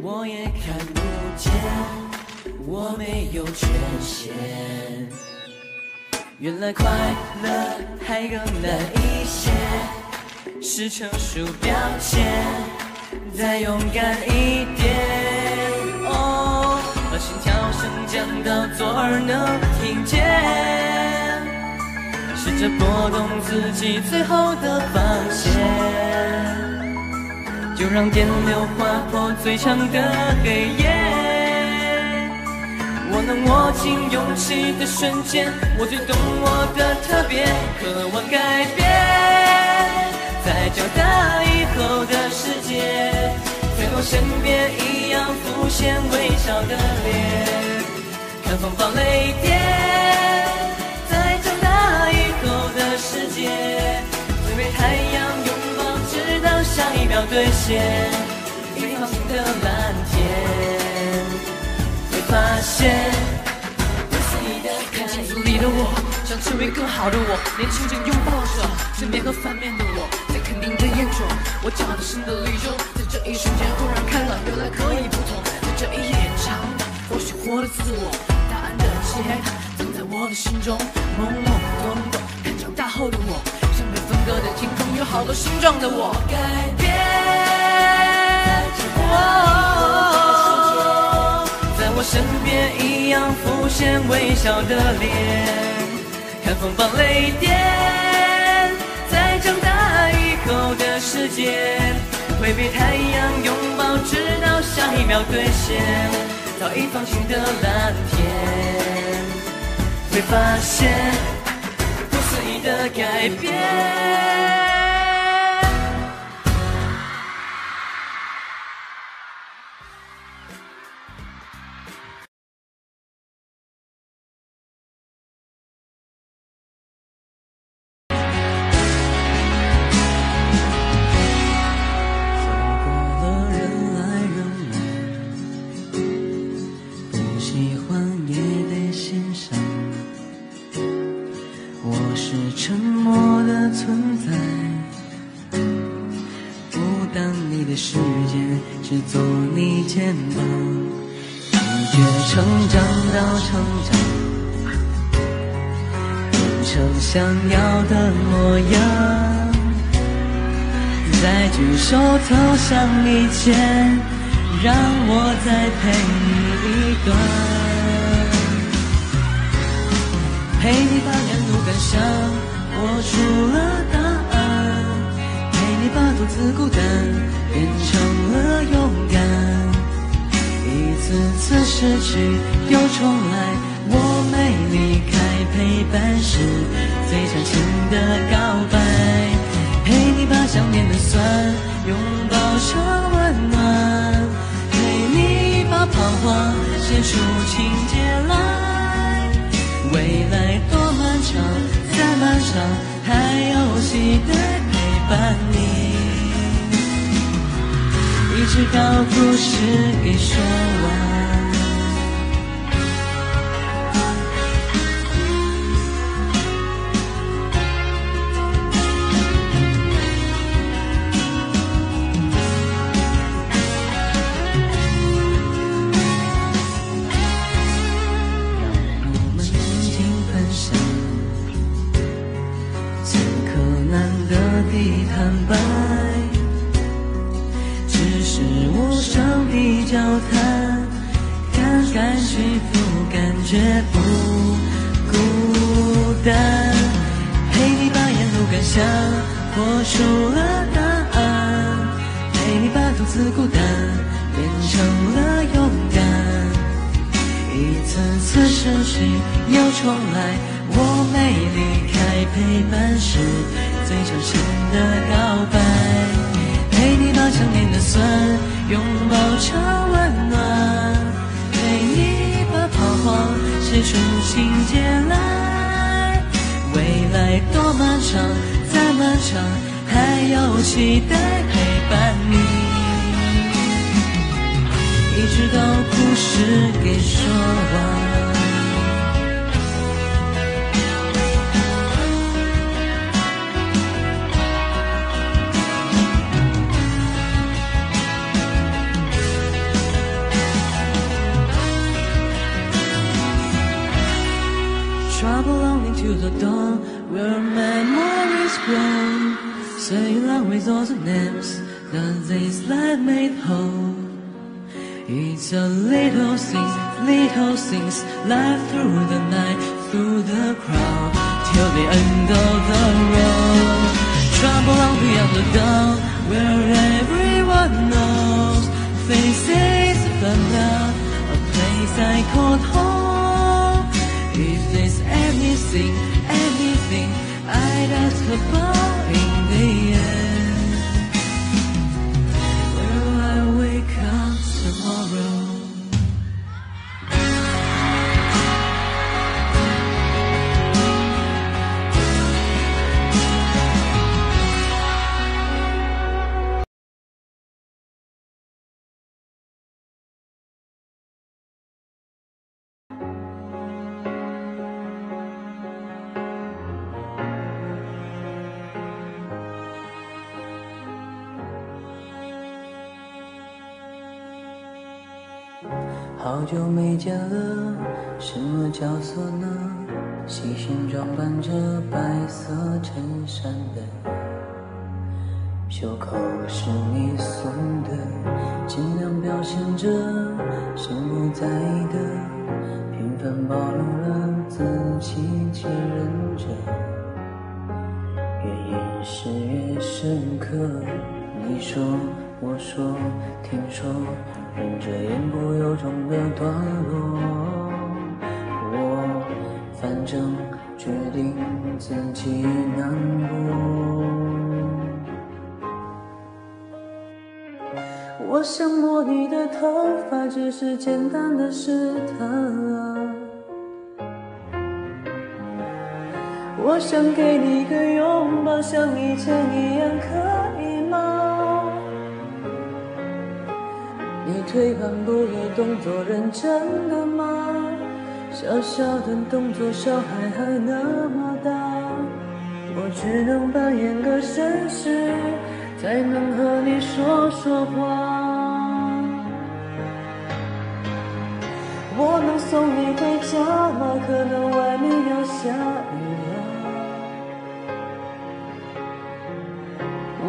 我也看不见，我没有权限。原来快乐还更难一些，是成熟表现，再勇敢一点。哦，把心跳声降到左耳能听见，试着拨动自己最后的防线，就让电流划破最长的黑夜。能握紧勇气的瞬间，我最懂我的特别，渴望改变。在长大以后的世界，在我身边一样浮现微笑的脸，看风暴雷电。在长大以后的世界，会被太阳拥抱，直到下一秒兑现，一方新的蓝天。发现，看镜子里的我，想成为更好的我。年轻人拥抱着正面和反面的我，在肯定的眼中，我找到新的绿洲。这一瞬间，忽然看到原来可以不同。在这一夜长大，或许活的自我，答案的解答藏在我的心中。懵懵懂懂，看长大后的我，像被分割的天空，有好多形状的我。改变，我身边一样浮现微笑的脸，看风暴雷电，在长大以后的世界，会被太阳拥抱，直到下一秒兑现。早已放晴的蓝天，会发现不思议的改变。投降以前，让我再陪你一段，陪你把沿路感想活出了答案，陪你把独自孤单变成了勇敢。一次次失去又重来，我没离开，陪伴是最长情写出情节来。未来多漫长，再漫长，还有期待陪伴你，一直到故事给说完。好久没见了，什么角色呢？细心装扮着白色衬衫的，袖口是你送的，尽量表现着心不在意的，平凡暴露了自欺欺人者，越掩饰越深刻。你说，我说，听说。忍着言不由衷的段落，我反正决定自己难过。我想摸你的头发，只是简单的试探啊。我想给你个拥抱，像以前一样，可退半步的动作认真的吗？小小的动作，伤害还那么大，我只能扮演个绅士，才能和你说说话。我能送你回家吗？可能外面要下雨。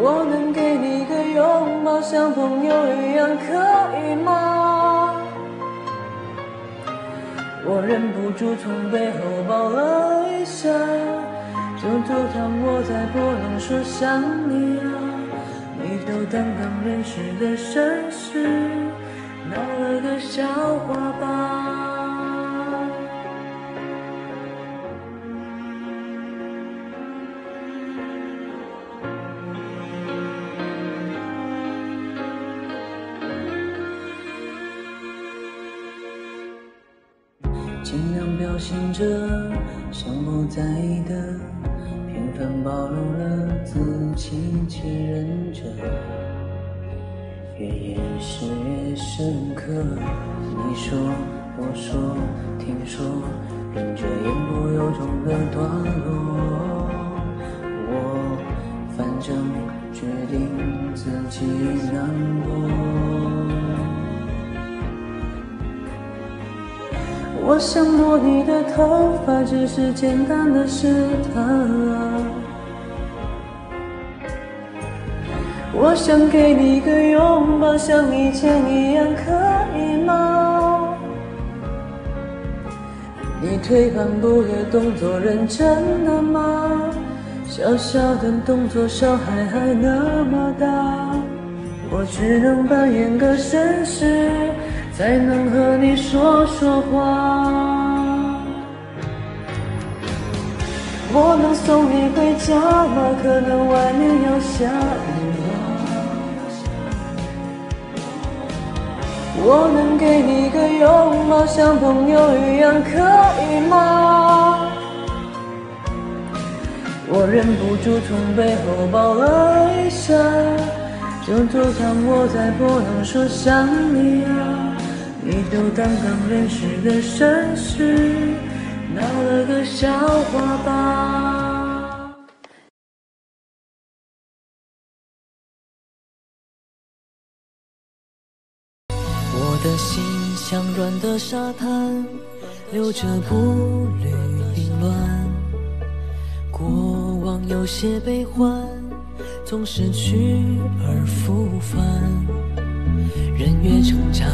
我能给你个拥抱，像朋友一样，可以吗？我忍不住从背后抱了一下，就就当我在波浪说想你啊，你就当刚认识的绅士，闹了个笑话吧。欺欺人者，越掩饰越深刻。你说，我说，听说，忍着言不由衷的段落，我反正决定自己难过。我想摸你的头发，只是简单的试探啊我想给你个拥抱，像以前一样，可以吗？你退半步的动作认真的吗？小小的动作，伤害还那么大，我只能扮演个绅士。才能和你说说话。我能送你回家吗？可能外面要下雨我能给你个拥抱，像朋友一样，可以吗？我忍不住从背后抱了一下，就就当我在不能说想你啊。你就当刚认识的绅士，闹了个笑话吧。像软的沙滩，留着步履凌乱。过往有些悲欢，总是去而复返。人越成长。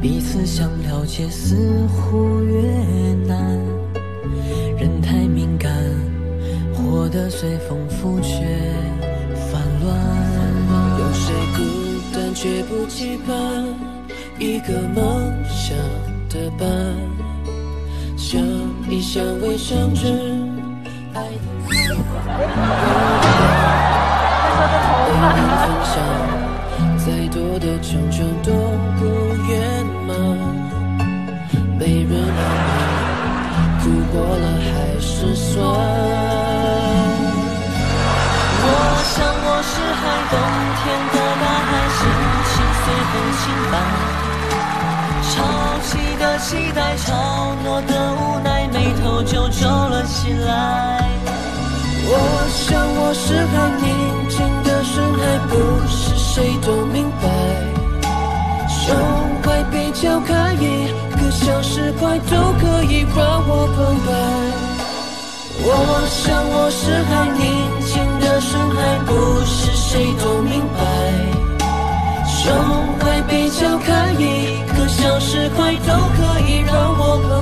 彼此想了解似乎越难，人太敏感，活得随风拂却烦乱。有谁孤单却不期盼一个梦想的伴？相依相偎相知，爱的陪伴，分享再多的成就都来。我想我是海，宁静的深海，不是谁都明白。胸怀。敲开一个小石块，都可以把我澎湃。我想我是海，宁静的深海，不是谁都明白。胸怀被敲开一个小石块，都可以让我澎。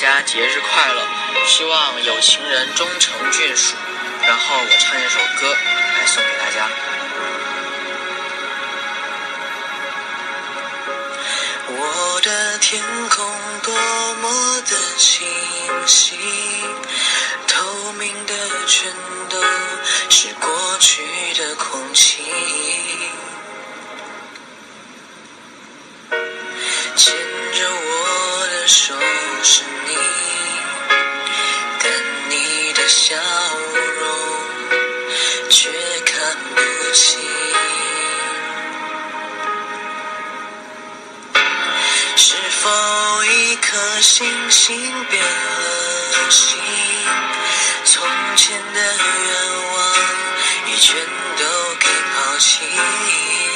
家节日快乐，希望有情人终成眷属。然后我唱一首歌来送给大家。我的天空多么的清晰，透明的全都是过去的空气。牵着我的手笑容却看不清。是否一颗星星变了心？从前的愿望已全都给抛弃。